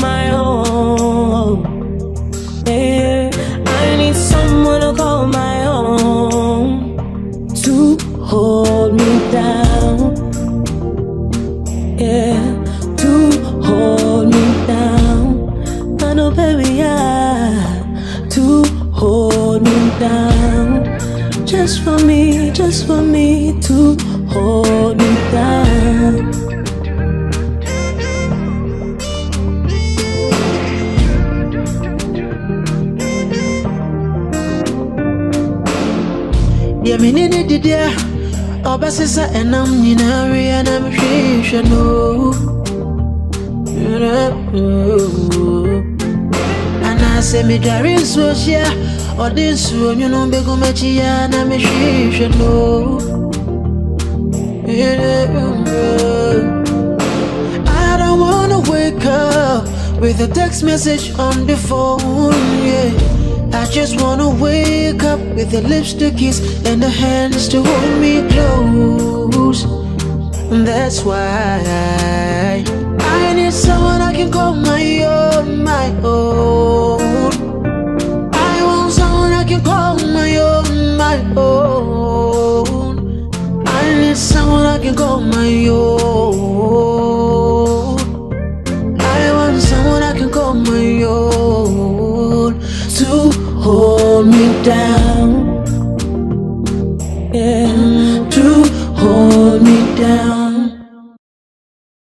my own. Yeah, I need someone to call my own to hold me down. Yeah, to hold me down. I know, baby, yeah, to hold me down. Just for me, just for me to hold me down. Deɛ mene ne dedeɛ ɔbɛsesa ɛnam nyinaa wieɛ na mehwehwɛ no. Anaasɛ medware nsuo hyia. Ɔde nsuo nwono bɛgu m'akyi yɛ na mehwehwɛ no. I don't wanna wake up with a text message on the phone, yeah. I just wanna wake up with the lips to kiss and the hands to hold me close. That's why I need someone I can call my own, my own. I want someone I can call my own, my own. I need someone I can call my own. I want someone I can call my own to hold me down. down.